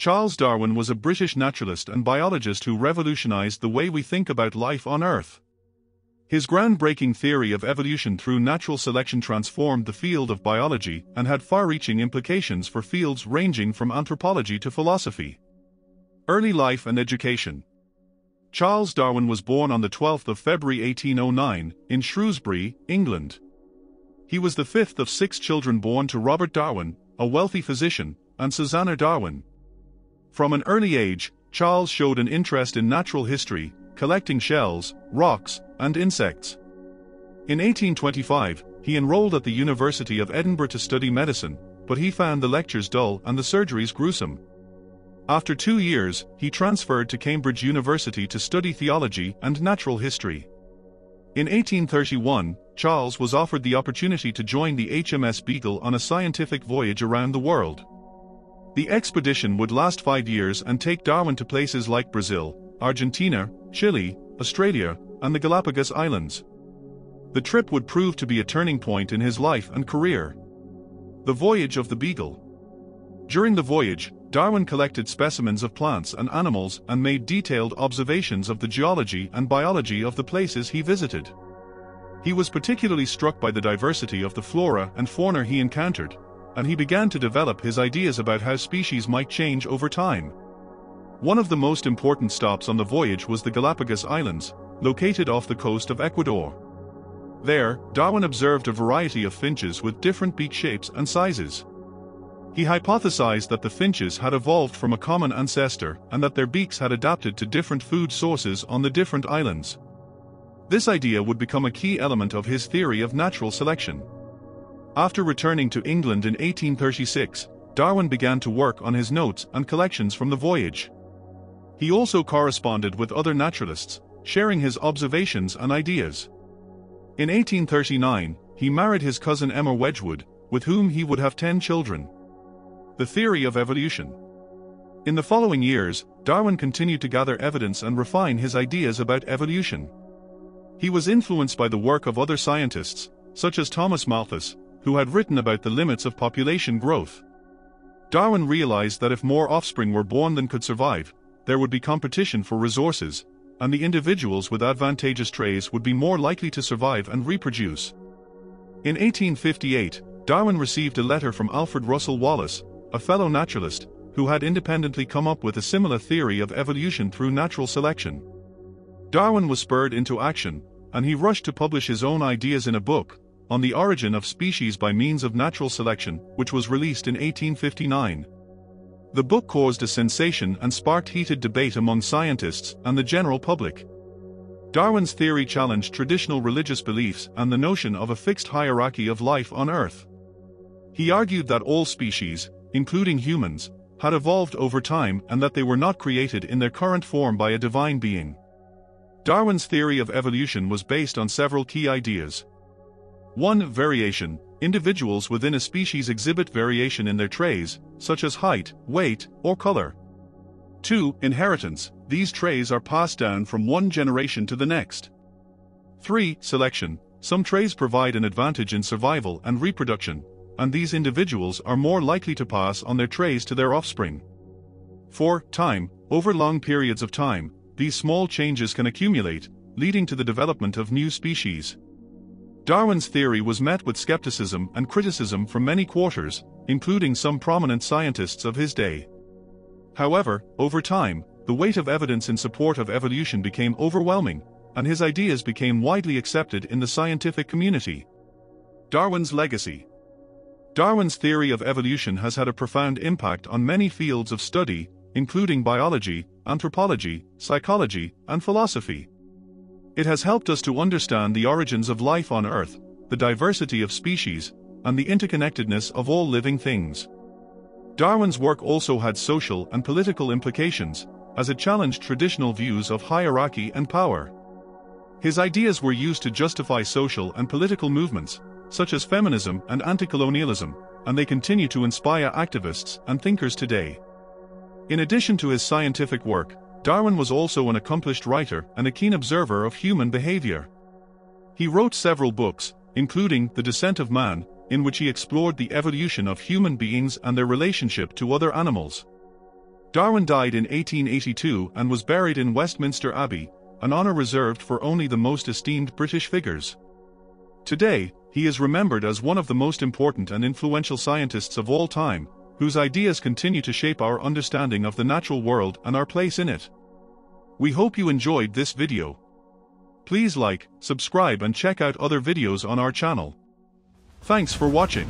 Charles Darwin was a British naturalist and biologist who revolutionized the way we think about life on Earth. His groundbreaking theory of evolution through natural selection transformed the field of biology and had far-reaching implications for fields ranging from anthropology to philosophy. Early life and education Charles Darwin was born on the 12th of February 1809 in Shrewsbury, England. He was the fifth of six children born to Robert Darwin, a wealthy physician, and Susanna Darwin. From an early age, Charles showed an interest in natural history, collecting shells, rocks, and insects. In 1825, he enrolled at the University of Edinburgh to study medicine, but he found the lectures dull and the surgeries gruesome. After two years, he transferred to Cambridge University to study theology and natural history. In 1831, Charles was offered the opportunity to join the HMS Beagle on a scientific voyage around the world. The expedition would last five years and take Darwin to places like Brazil, Argentina, Chile, Australia, and the Galapagos Islands. The trip would prove to be a turning point in his life and career. The Voyage of the Beagle During the voyage, Darwin collected specimens of plants and animals and made detailed observations of the geology and biology of the places he visited. He was particularly struck by the diversity of the flora and fauna he encountered, and he began to develop his ideas about how species might change over time. One of the most important stops on the voyage was the Galapagos Islands, located off the coast of Ecuador. There, Darwin observed a variety of finches with different beak shapes and sizes. He hypothesized that the finches had evolved from a common ancestor and that their beaks had adapted to different food sources on the different islands. This idea would become a key element of his theory of natural selection. After returning to England in 1836, Darwin began to work on his notes and collections from the voyage. He also corresponded with other naturalists, sharing his observations and ideas. In 1839, he married his cousin Emma Wedgwood, with whom he would have ten children. The theory of evolution. In the following years, Darwin continued to gather evidence and refine his ideas about evolution. He was influenced by the work of other scientists, such as Thomas Malthus, who had written about the limits of population growth. Darwin realized that if more offspring were born than could survive, there would be competition for resources, and the individuals with advantageous traits would be more likely to survive and reproduce. In 1858, Darwin received a letter from Alfred Russel Wallace, a fellow naturalist, who had independently come up with a similar theory of evolution through natural selection. Darwin was spurred into action, and he rushed to publish his own ideas in a book, On the Origin of Species by Means of Natural Selection, which was released in 1859. The book caused a sensation and sparked heated debate among scientists and the general public. Darwin's theory challenged traditional religious beliefs and the notion of a fixed hierarchy of life on Earth. He argued that all species, including humans, had evolved over time and that they were not created in their current form by a divine being. Darwin's theory of evolution was based on several key ideas. 1. Variation, individuals within a species exhibit variation in their traits, such as height, weight, or color. 2. Inheritance, these traits are passed down from one generation to the next. 3. Selection, some traits provide an advantage in survival and reproduction, and these individuals are more likely to pass on their traits to their offspring. 4. Time, over long periods of time, these small changes can accumulate, leading to the development of new species. Darwin's theory was met with skepticism and criticism from many quarters, including some prominent scientists of his day. However, over time, the weight of evidence in support of evolution became overwhelming, and his ideas became widely accepted in the scientific community. Darwin's legacy Darwin's theory of evolution has had a profound impact on many fields of study, including biology, anthropology, psychology, and philosophy. It has helped us to understand the origins of life on Earth, the diversity of species, and the interconnectedness of all living things. Darwin's work also had social and political implications, as it challenged traditional views of hierarchy and power. His ideas were used to justify social and political movements, such as feminism and anti-colonialism, and they continue to inspire activists and thinkers today. In addition to his scientific work, Darwin was also an accomplished writer and a keen observer of human behavior. He wrote several books, including The Descent of Man, in which he explored the evolution of human beings and their relationship to other animals. Darwin died in 1882 and was buried in Westminster Abbey, an honour reserved for only the most esteemed British figures. Today, he is remembered as one of the most important and influential scientists of all time, whose ideas continue to shape our understanding of the natural world and our place in it. We hope you enjoyed this video. Please like, subscribe and check out other videos on our channel. Thanks for watching.